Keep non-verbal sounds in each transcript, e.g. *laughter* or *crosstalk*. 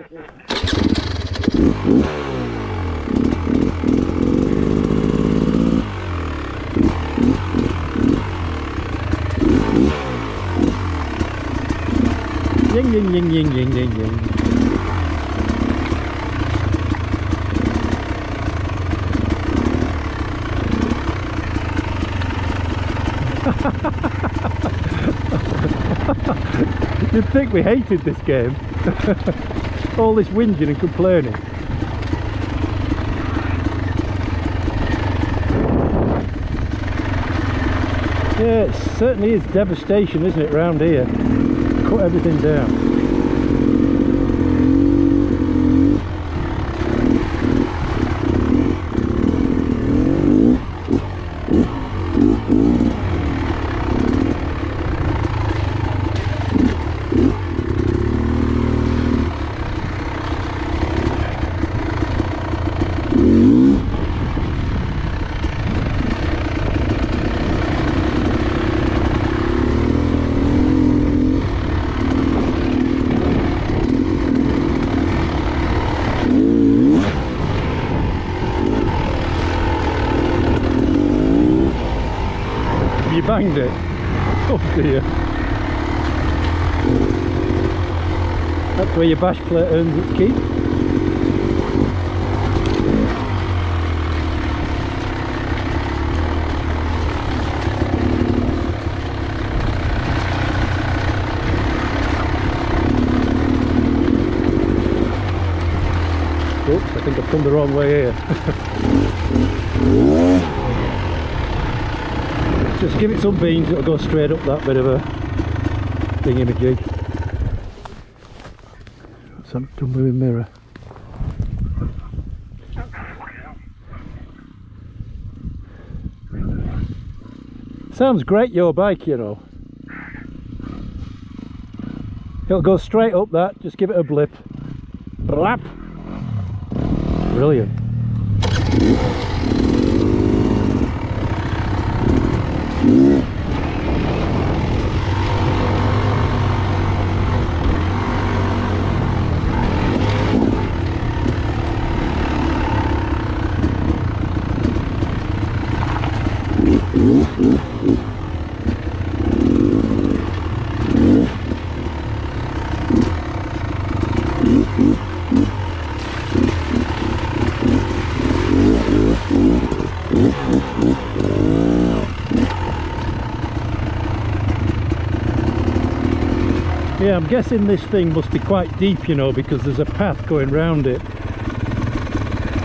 Ying ying ying ying ying ying ying. *laughs* You'd think we hated this game. *laughs* All this whinging and complaining. Yeah, it certainly is devastation, isn't it, round here? Cut everything down. You banged it. Oh dear. That's where your bash plate earns its keep. Oops, I think I've come the wrong way here. *laughs* give it some beans, it'll go straight up that bit of a thingy-majig. What's that done with mirror? Sounds great your bike, you know. It'll go straight up that, just give it a blip. Blap! Brilliant. Yeah, I'm guessing this thing must be quite deep, you know, because there's a path going round it.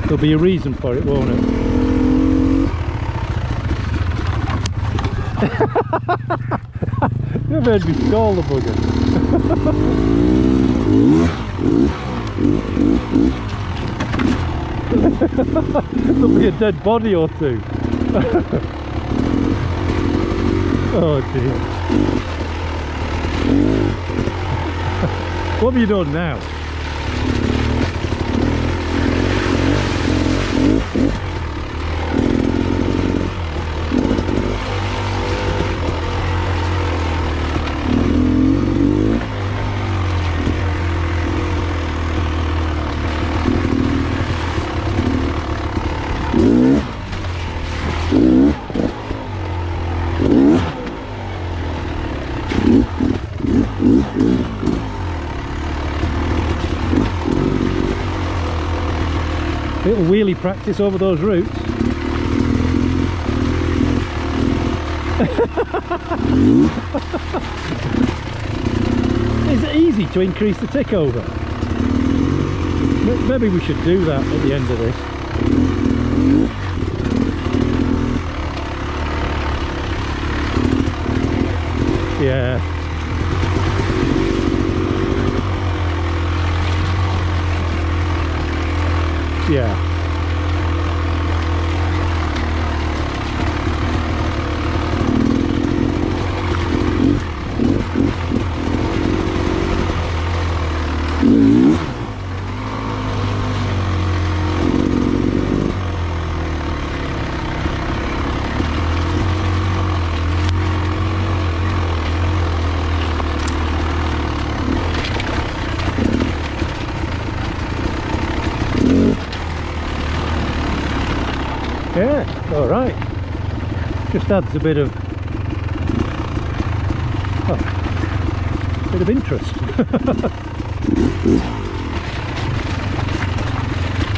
There'll be a reason for it, won't it? *laughs* you made me stall the bugger. *laughs* There'll be a dead body or two. *laughs* oh dear. What have you done now? Little wheelie practice over those routes. Is *laughs* it easy to increase the tick over? Maybe we should do that at the end of this. Yeah. Yeah. Yeah, adds a bit of, oh, bit of interest. *laughs*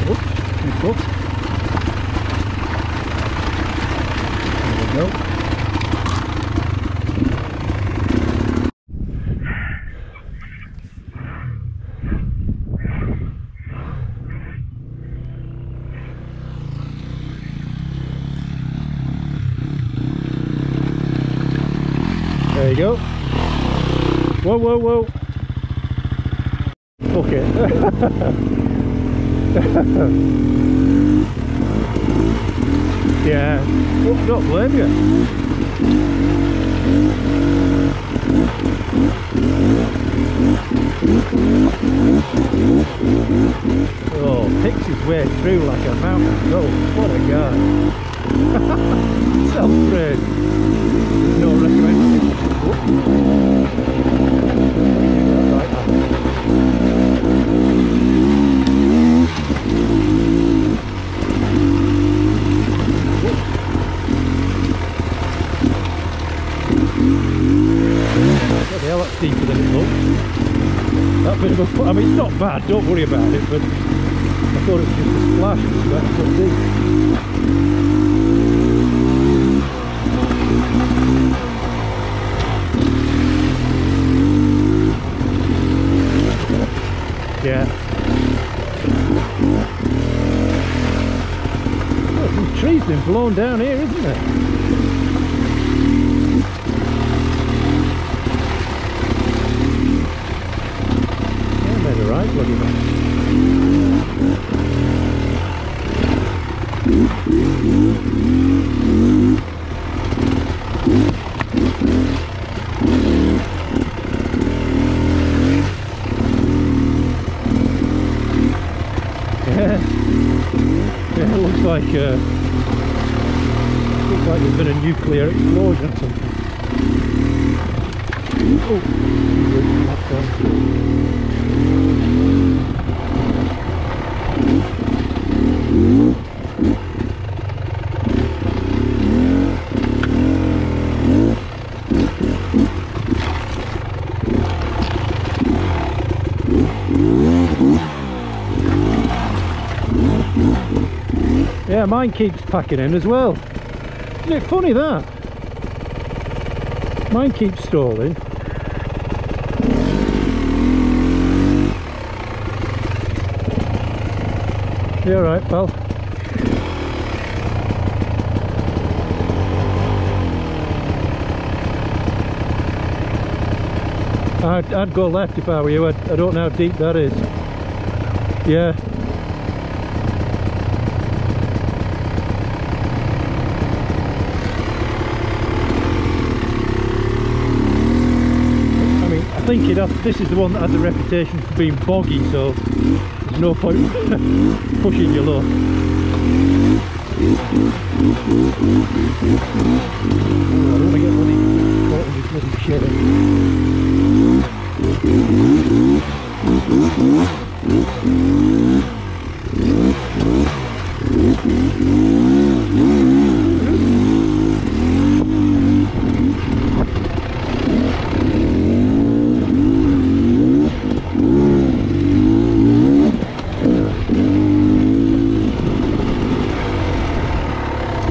Oops, too close. There we go. There you go. Whoa, whoa, whoa. Okay. *laughs* yeah. Oh, don't blame you. Oh, picks his way through like a mountain goat. What a guy. *laughs* Self-praise. No recommendation. Right, Bloody I mean, it's not bad, don't worry about it, but I thought it was just a splash, but that's so deep. Yeah. Oh, some trees been blown down here, isn't there? Yeah, made a right bloody man. Yeah. Yeah, it looks like uh, looks like there's been a nuclear explosion or something. Oh, that's gone. Yeah, mine keeps packing in as well. Isn't it funny that? Mine keeps stalling. You alright, pal? I'd, I'd go left if I were you. I, I don't know how deep that is. Yeah. I mean, think it has, this is the one that has a reputation for being boggy, so there's no point *laughs* pushing your luck. Oh.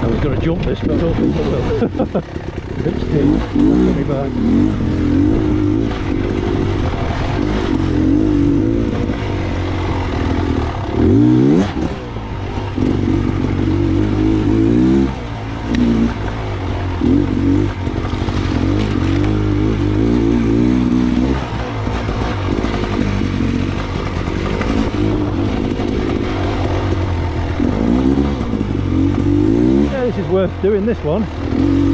I was going to jump this, but I don't think I will. a bit steep. That's me back. Yeah, this is worth doing this one.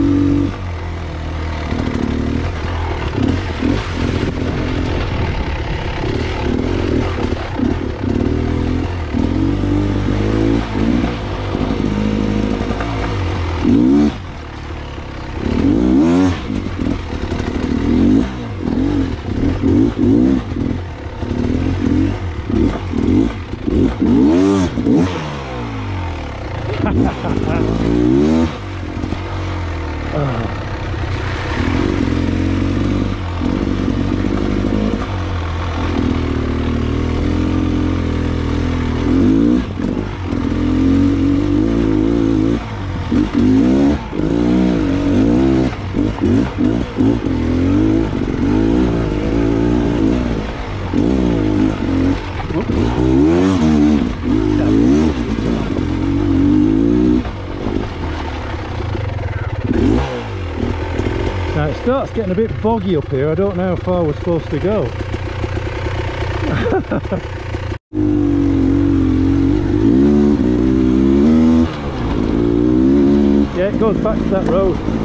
Now it starts getting a bit boggy up here. I don't know how far we're supposed to go. *laughs* yeah, it goes back to that road.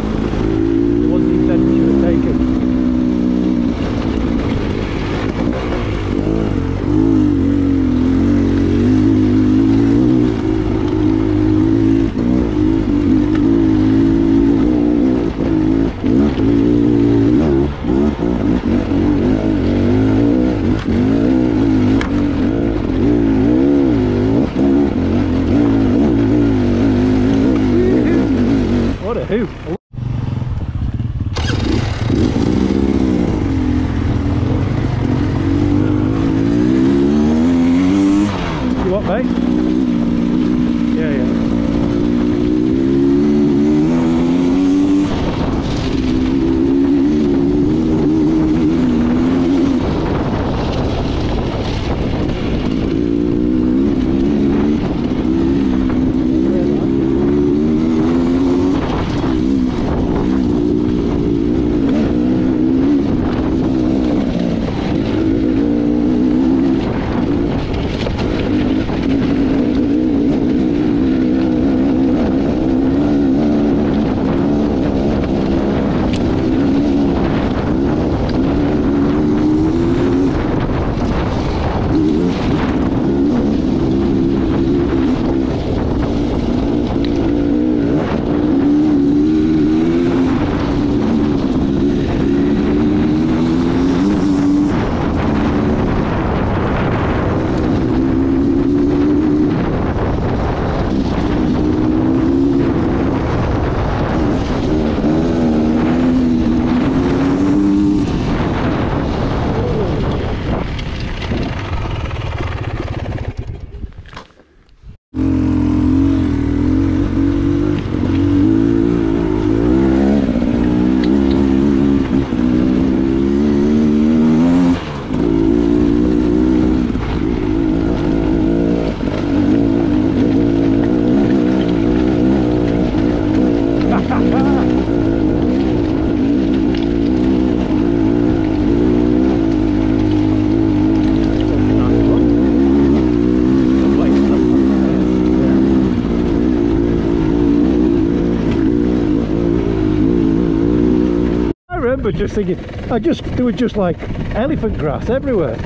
Remember just thinking, I just there was just like elephant grass everywhere.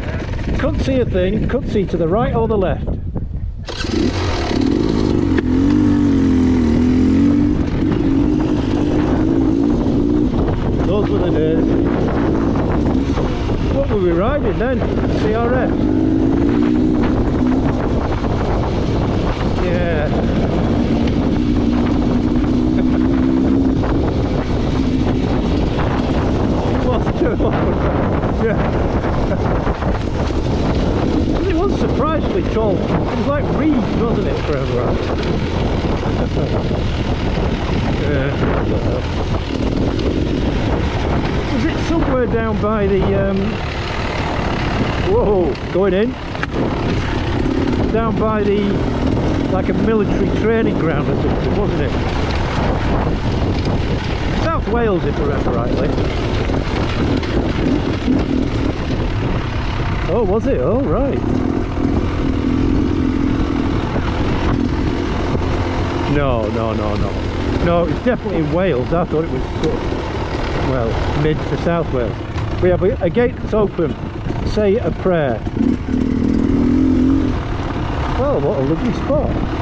Couldn't see a thing, couldn't see to the right or the left. Those were the days. What were we riding then? CRF? Yeah. It was too Yeah. it was surprisingly tall. It was like reeds, wasn't it, forever right? yeah. Was it somewhere down by the um Whoa, going in? Down by the like a military training ground or something, wasn't it? South Wales if I remember rightly. Oh, was it? Oh, right. No, no, no, no. No, it's definitely in Wales. I thought it was, sort of, well, mid to South Wales. We have a, a gate that's open. Say a prayer. Oh, what a lovely spot.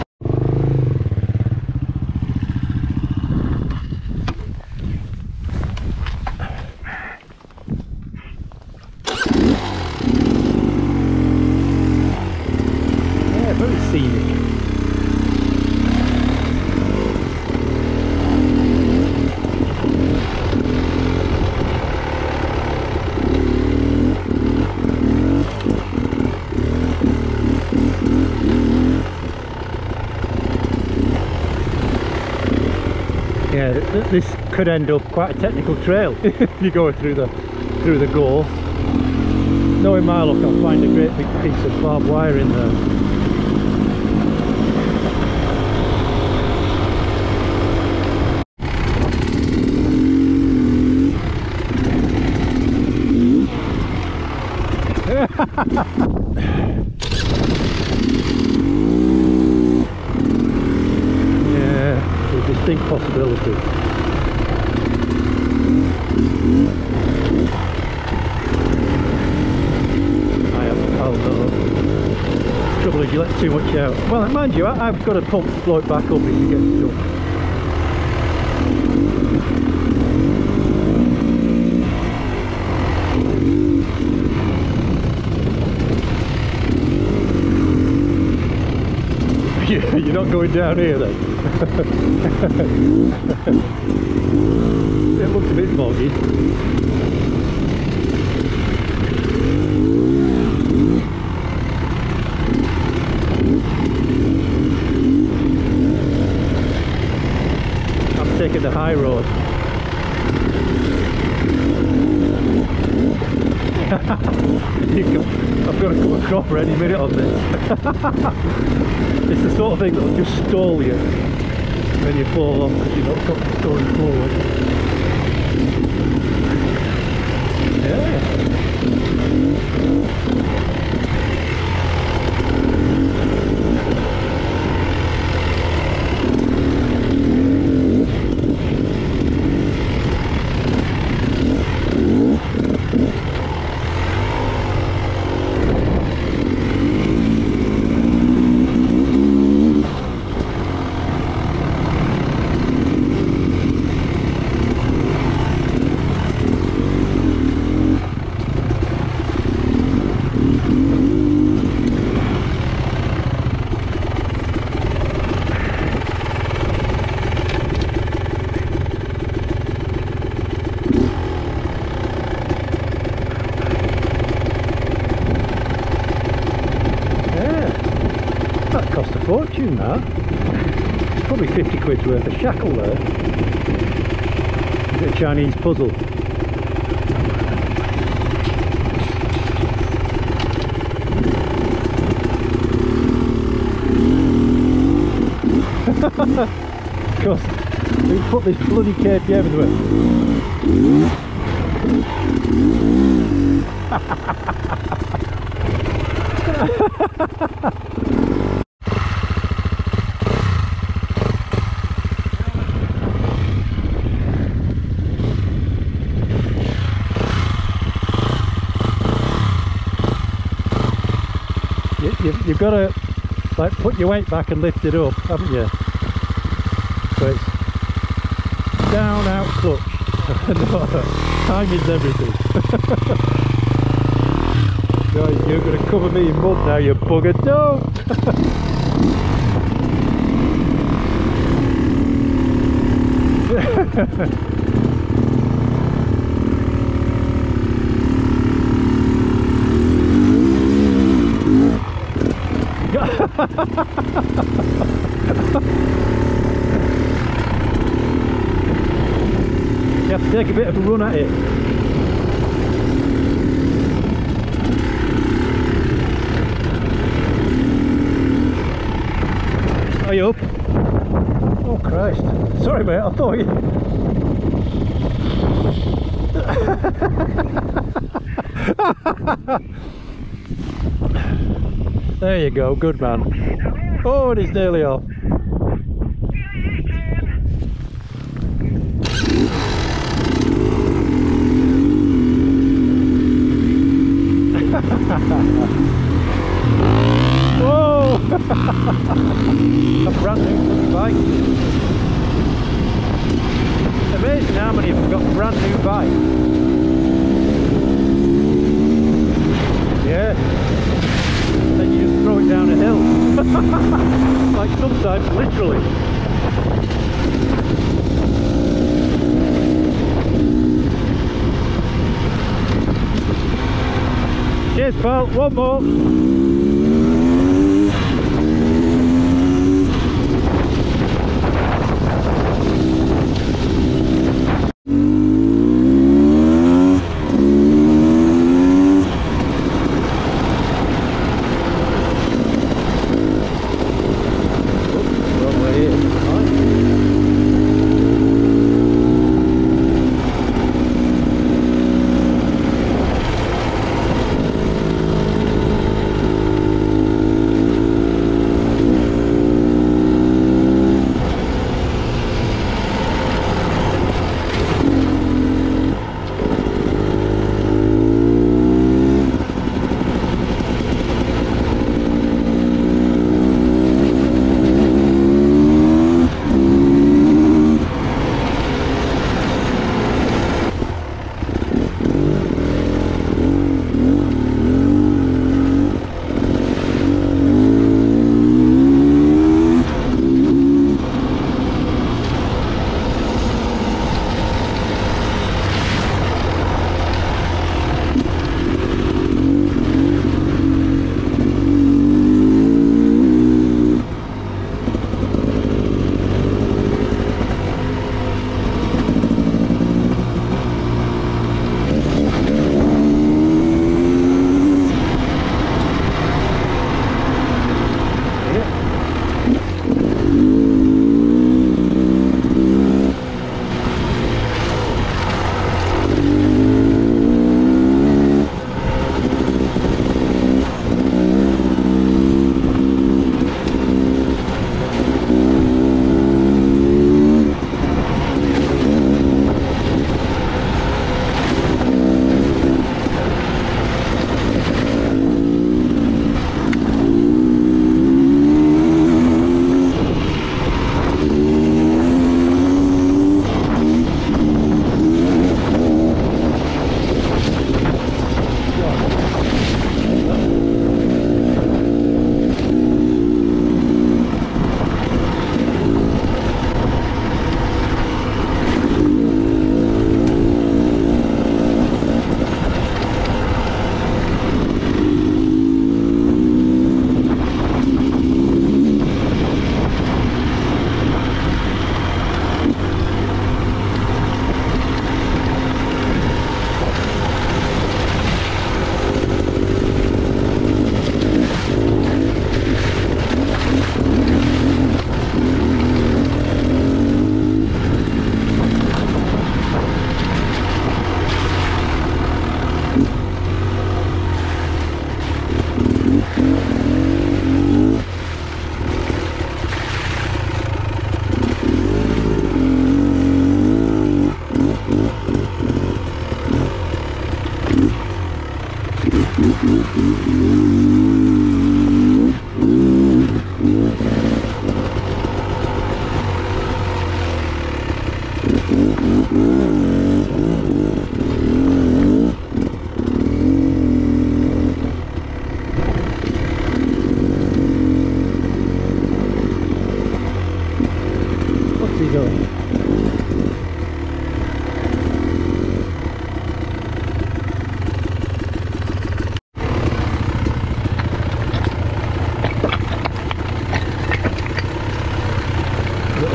Yeah, th- th- this could end up quite a technical trail *laughs* if you go through the through the gore. Knowing my luck, I'll find a great big piece of barbed wire in there. Yeah, a distinct possibility. I haven't found that up. Trouble is you let too much out. Well, mind you, I, I've got pump to blow it back up if it gets stuck. Yeah, You're not going down here then? *laughs* it looks a bit foggy. I'm taking the high road. You can- I've got to come a cropper any minute on this. *laughs* It's the sort of thing that'll just stall you when you fall off because you're not going forward. Yeah. Yeah. That cost a fortune, that. It's probably 50 quid's worth of shackle there. Is it a Chinese puzzle? *laughs* Because they put this bloody KTM in the way. you, you've, you've got to like put your weight back and lift it up, haven't you? So it's down, out, clutch. *laughs* time is everything. *laughs* Guys, you're going to cover me in mud now, you bugger. Don't! *laughs* You have to take a bit of a run at it. Are you up? Oh Christ. Sorry mate, I thought you... *laughs* there you go, good man. Oh, it is nearly off. brand new bike. Yeah. And then you just throw it down a hill. like sometimes literally. Pal, one more.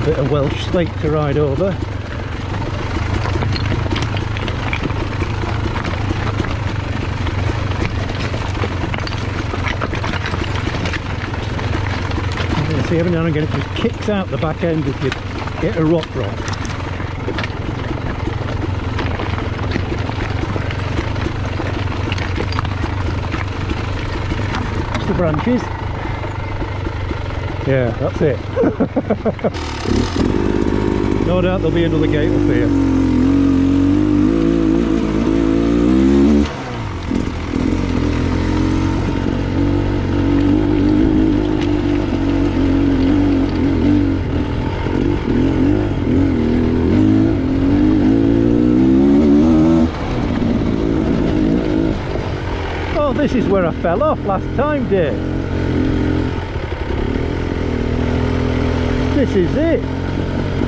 Bit of Welsh slate to ride over. See every now and again it just kicks out the back end if you get a rock wrong. That's the branches. Yeah, that's it. *laughs* no doubt there'll be another gate up here. this is where I fell off last time, Dave. This is it.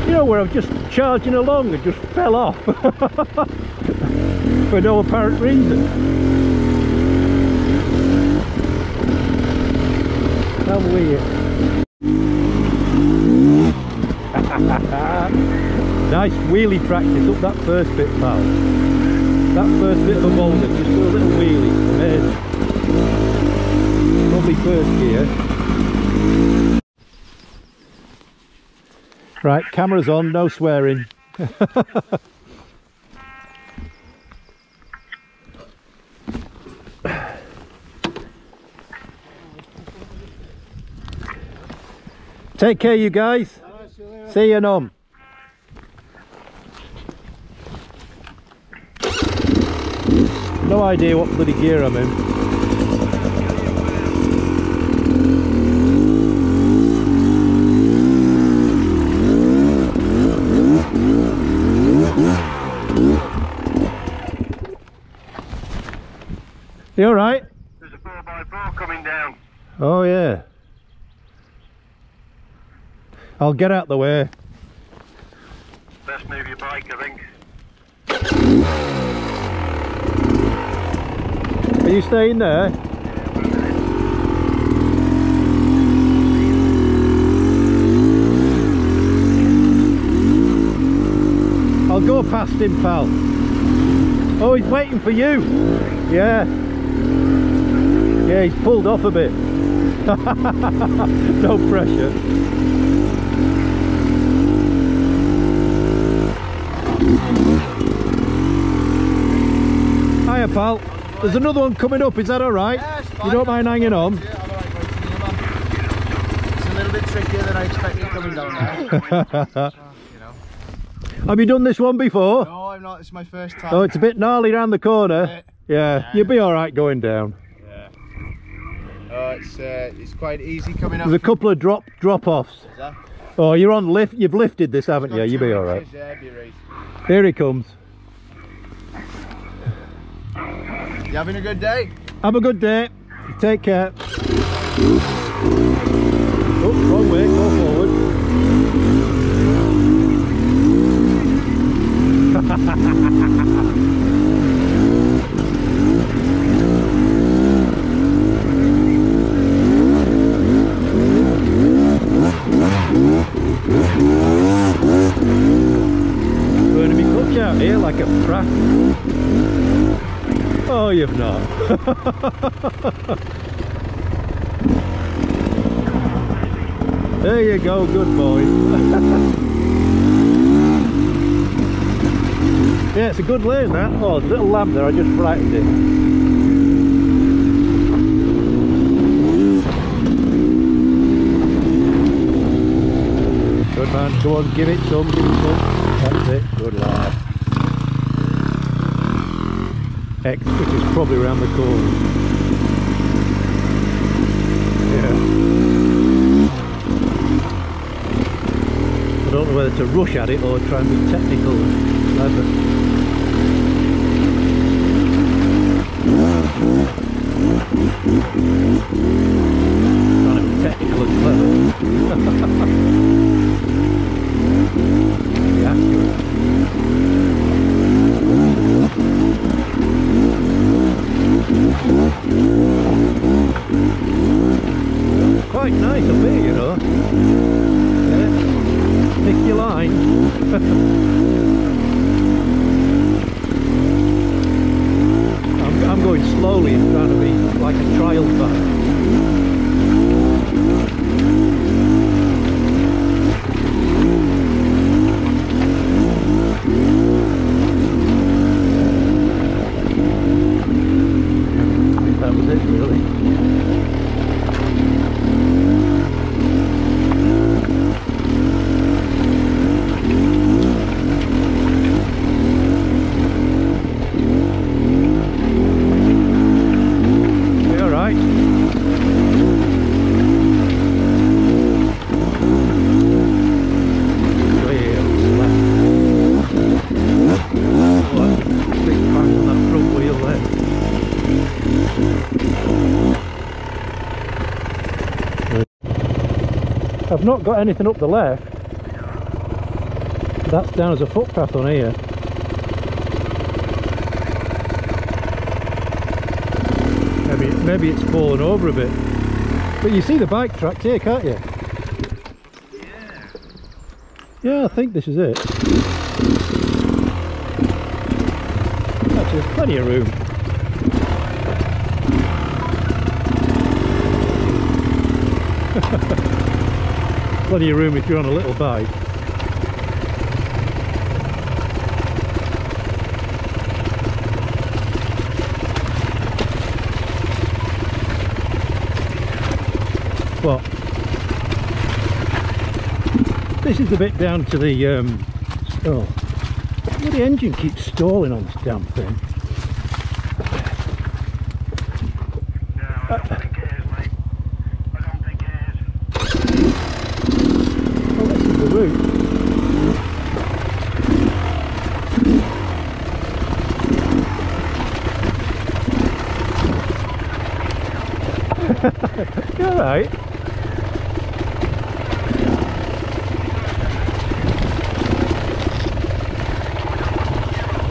You know where I was just charging along and just fell off. *laughs* For no apparent reason. How weird. *laughs* nice wheelie practice up that first bit, pal. That first bit of a boulder, just a little wheelie. Amazing. Probably first gear. Right, camera's on, no swearing. *laughs* Take care, you guys. See you, Nom. No idea what bloody gear I'm in. You alright? There's a 4x4 coming down. Oh yeah. I'll get out the way. Best move your bike, I think. Are you staying there? I'll go past him, pal. Oh, he's waiting for you. Yeah. Yeah, he's pulled off a bit. *laughs* no pressure. Hiya, pal. There's another one coming up, is that alright? Yeah, you don't mind hanging on? Yeah, I'm alright waiting here, man. It's a little bit trickier than I expected coming down there. *laughs* you know. Have you done this one before? No, I'm not. It's my first time. Oh, it's a bit gnarly round the corner. Yeah, you'll be alright going down. It's uh, it's quite easy coming up. There's a couple of drop drop offs. Oh, you're on lift. You've lifted this, haven't you? You'll be alright. Yeah, be. Here he comes. You having a good day? Have a good day. Take care. Oh, wrong way. Go forward. *laughs* Out here like a prat. Oh, you've not. *laughs* there you go, good boy. *laughs* yeah, it's a good lane that. Oh, little lamp there, I just frightened it. Good man, come on, give it some, give it some. That's it, good lad. Which is probably around the corner. Yeah. I don't know whether to rush at it or try and be technical and clever. Trying to be technical and clever. be accurate. Quite nice up here, you know. Yeah. Pick your line. I'm, I'm going slowly and trying to be like a trial bike. I've not got anything up the left. That's down as a footpath on here. Maybe, maybe it's fallen over a bit. But you see the bike track here, can't you? Yeah, I think this is it. Actually, there's plenty of room. Plenty of room if you're on a little bike. What? This is the bit down to the um oh the engine keeps stalling on this damn thing. No, I don't think it is, mate. I don't think it is. Oh this is the route. *laughs* you alright?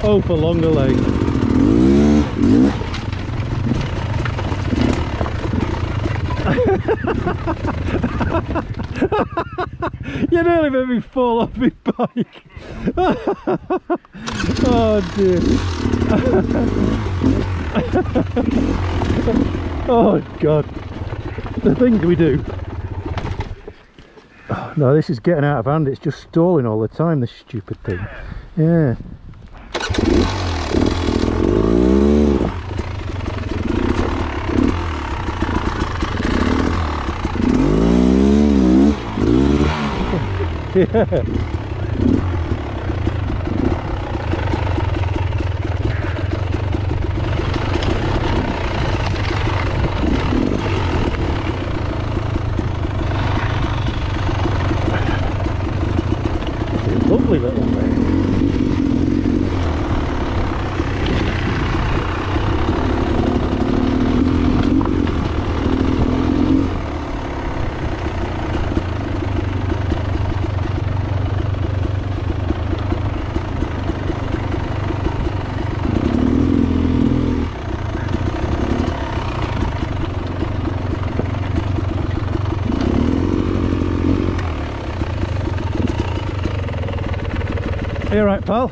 Oh, for longer legs. *laughs* you nearly made me fall off my bike. *laughs* oh dear. Oh god. The things we do. Oh, no, this is getting out of hand. It's just stalling all the time, this stupid thing. Yeah. *laughs* Yeah. It's a lovely little thing. You alright, pal?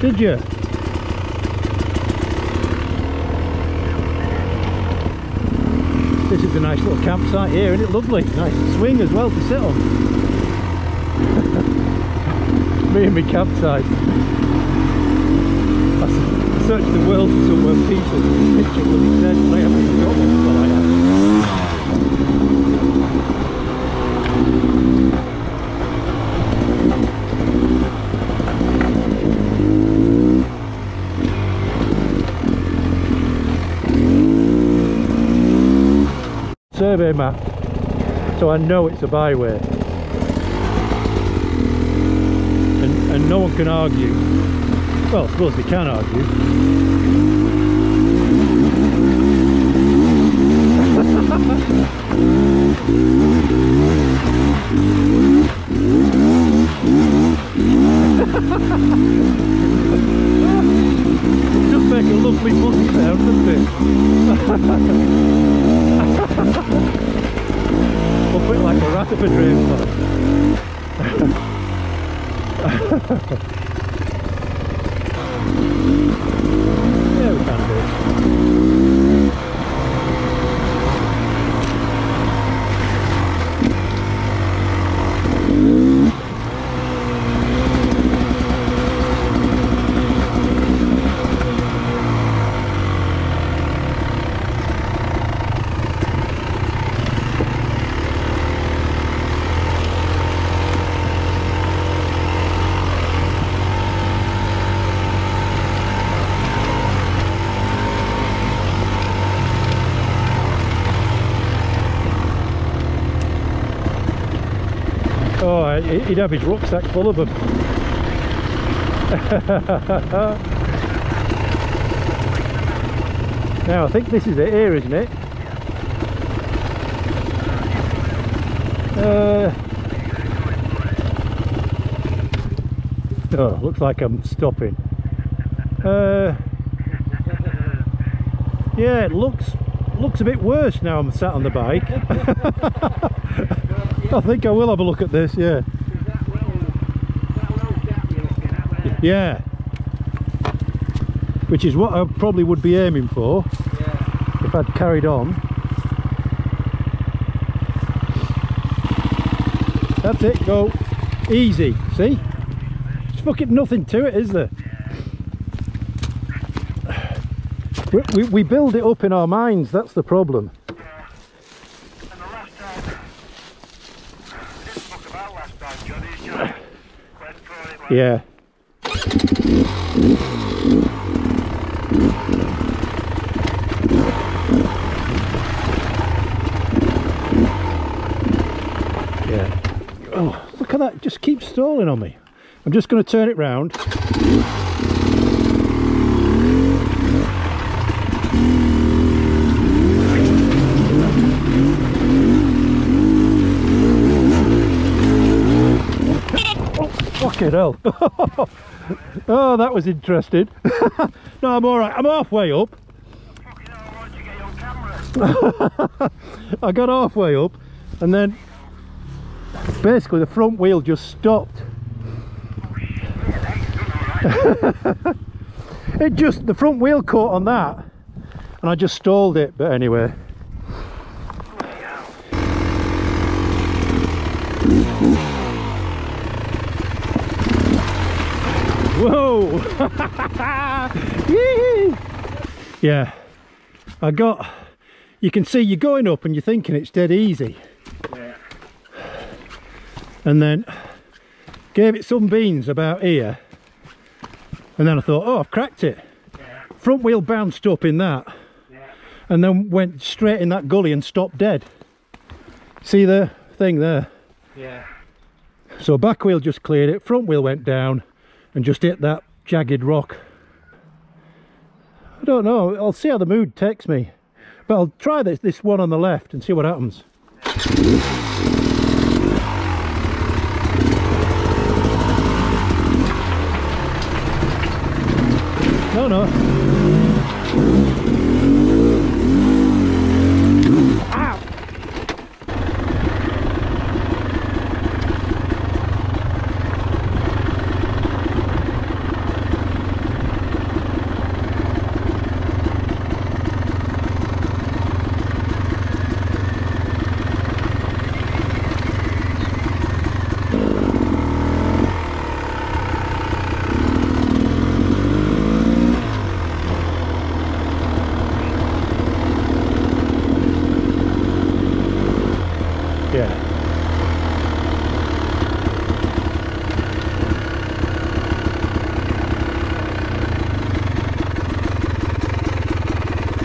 Did you? This is a nice little campsite here, isn't it? Lovely. Nice swing as well to sit on. *laughs* Me and my campsite. I s- searched the world for uh, peaceful. Picture and I haven't got one for like that. Survey map, so I know it's a byway. And, and no one can argue. Well, I suppose they can argue. Does make a lovely buzzy sound, doesn't it? *laughs* We'll put like a Rutherford rainforest. Yeah, we can do. Oh, he- he'd have his rucksack full of them. *laughs* Now I think this is it here, isn't it? Uh, oh, looks like I'm stopping. Uh, *laughs* yeah, it looks looks a bit worse now I'm sat on the bike. *laughs* I think I will have a look at this, yeah. Yeah. Which is what I probably would be aiming for if I'd carried on. That's it, go. Easy, see? There's fucking nothing to it, is there? We, we, we build it up in our minds, that's the problem. And the last time, we didn't talk about last time, Johnny, is just went for it. like, Yeah. Yeah. Oh, look at that. It just keeps stalling on me. I'm just going to turn it round. Oh, fucking hell. *laughs* oh, that was interesting. *laughs* no, I'm all right. I'm halfway up. *laughs* I got halfway up and then basically the front wheel just stopped. it just, the front wheel caught on that and I just stalled it, but anyway. Whoa! *laughs* Yeah, I got, you can see you're going up and you're thinking it's dead easy. Yeah. And then gave it some beans about here. And then I thought, oh, I've cracked it. Front wheel bounced up in that. And then went straight in that gully and stopped dead. See the thing there? Yeah. So back wheel just cleared it, front wheel went down and just hit that jagged rock. I don't know, I'll see how the mood takes me. But I'll try this, this one on the left and see what happens. No, no.